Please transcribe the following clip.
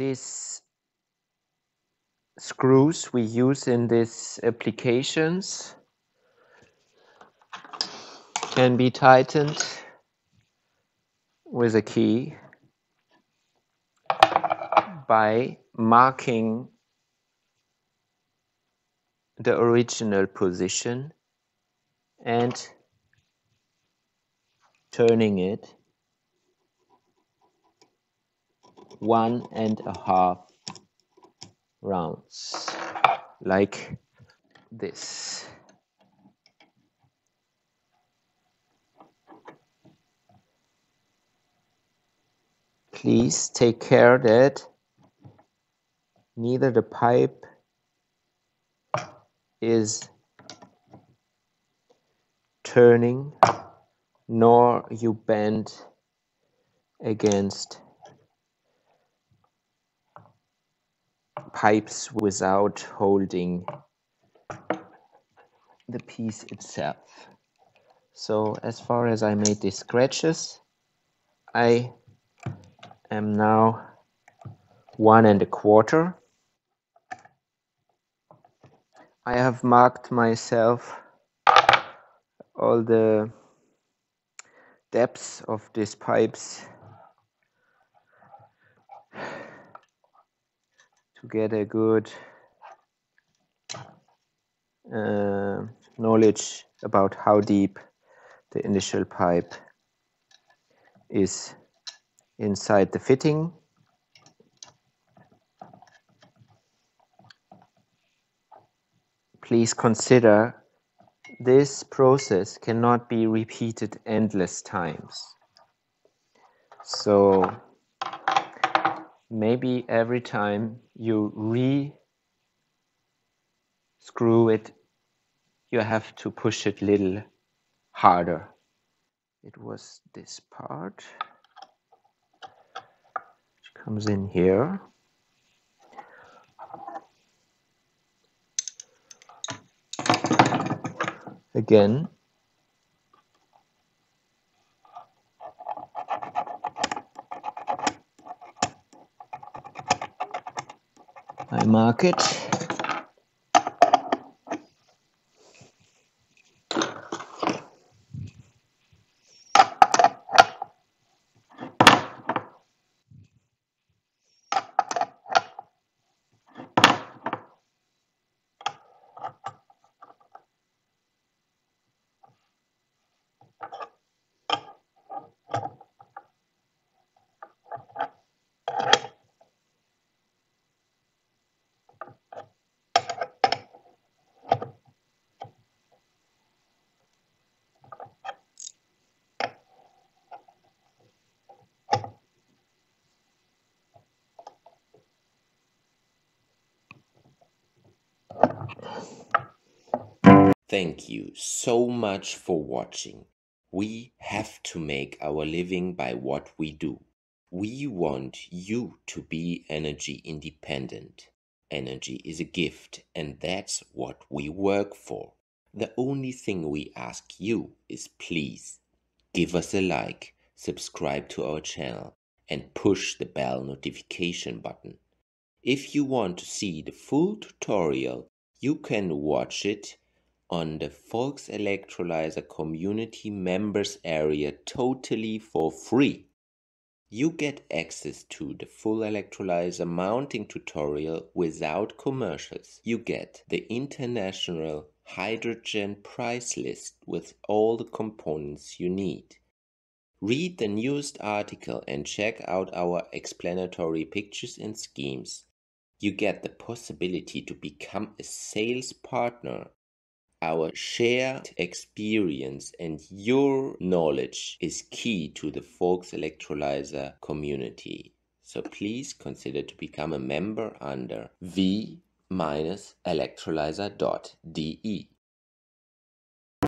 these screws we use in these applications can be tightened with a key by marking the original position and turning it one and a half rounds like this. Please take care that neither the pipe is turning nor you bend against pipes without holding the piece itself. So as far as I made these scratches, I am now one and a quarter. I have marked myself all the depths of these pipes to get a good uh, knowledge about how deep the initial pipe is inside the fitting. Please consider this process cannot be repeated endless times. So maybe every time you re screw it, you have to push it a little harder. It was this part which comes in here. Again, I mark it. Thank you so much for watching. We have to make our living by what we do. We want you to be energy independent. Energy is a gift, and that's what we work for. The only thing we ask you is please give us a like, subscribe to our channel, and push the bell notification button. If you want to see the full tutorial, you can watch it on the Volks Electrolyzer community members area totally for free. You get access to the full electrolyzer mounting tutorial without commercials. You get the international hydrogen price list with all the components you need. Read the newest article and check out our explanatory pictures and schemes. You get the possibility to become a sales partner our shared experience and your knowledge is key to the Volks Electrolyzer community. So please consider to become a member under v-electrolyzer.de.